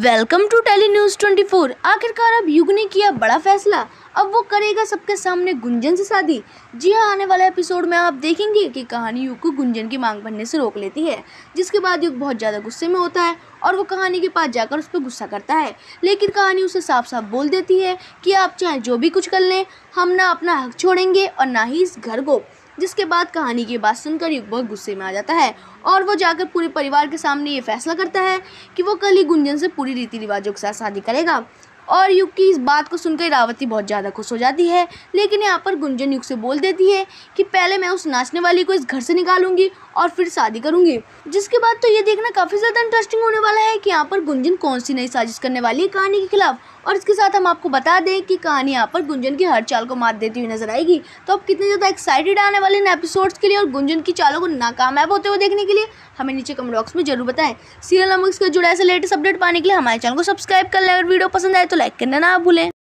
Welcome to tele news 24 आखिरकार अब युग ने किया बड़ा फैसला। अब वो करेगा सबके सामने गुंजन से शादी। जी हाँ आने वाले एपिसोड में आप देखेंगे कि कहानी युग को गुंजन की मांग भरने से रोक लेती है, जिसके बाद युग बहुत ज़्यादा गुस्से में होता है और वो कहानी के पास जाकर उस पर गुस्सा करता है। लेकिन कहानी उसे साफ़ साफ़ बोल देती है कि आप चाहे जो भी कुछ कर लें, हम ना अपना हक छोड़ेंगे और ना ही इस घर को। जिसके बाद कहानी की बात सुनकर युग बहुत गुस्से में आ जाता है और वो जाकर पूरे परिवार के सामने ये फैसला करता है कि वो कल ही गुंजन से पूरी रीति रिवाजों के साथ शादी करेगा। और युग की इस बात को सुनकर रावती बहुत ज़्यादा खुश हो जाती है। लेकिन यहाँ पर गुंजन युग से बोल देती है कि पहले मैं उस नाचने वाली को इस घर से निकालूँगी और फिर शादी करूँगी। जिसके बाद तो ये देखना काफ़ी ज़्यादा इंटरेस्टिंग होने वाला है कि यहाँ पर गुंजन कौन सी नई साजिश करने वाली है कहानी के खिलाफ। और इसके साथ हम आपको बता दें कि कहानी यहाँ पर गुंजन की हर चाल को मात देती हुई नज़र आएगी। तो आप कितने ज़्यादा एक्साइटेड आने वाले इन एपिसोड्स के लिए और गुंजन की चालों को नाकामयाब होते हुए देखने के लिए, हमें नीचे कमेंट बॉक्स में ज़रूर बताएँ। सीरियल नमक से जुड़ा ऐसे लेटेस्ट अपडेट पाने के लिए हमारे चैनल को सब्सक्राइब कर लें अगर वीडियो पसंद आए तो लाइक करना ना भूलें।